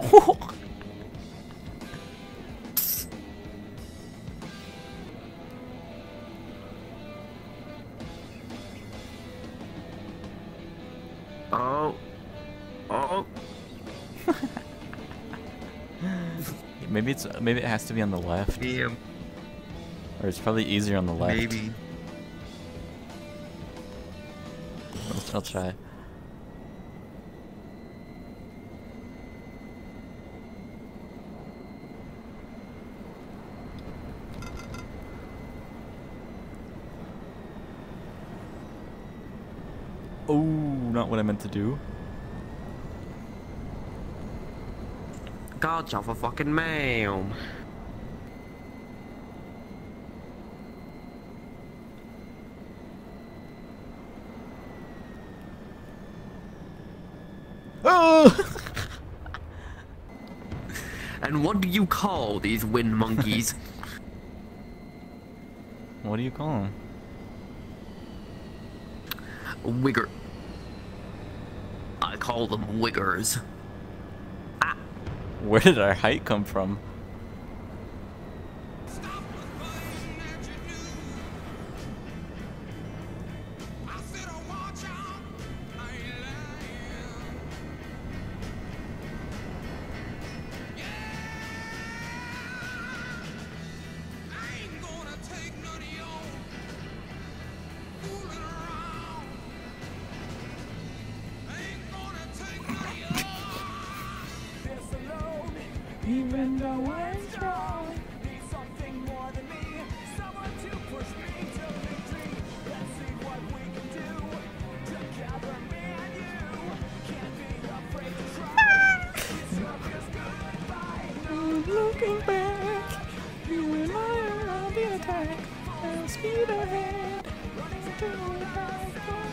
Oh. Oh. maybe it's maybe it has to be on the left, Damn. or it's probably easier on the left. Maybe. I'll, I'll try. Oh, not what I meant to do. God, y'all for fucking ma'am. Oh! And what do you call these wind monkeys? what do you call them? Wigger. I call them wiggers. Where did our height come from? Try. It's obvious goodbye. Looking back, you and I are on the attack. And speed ahead. To it back.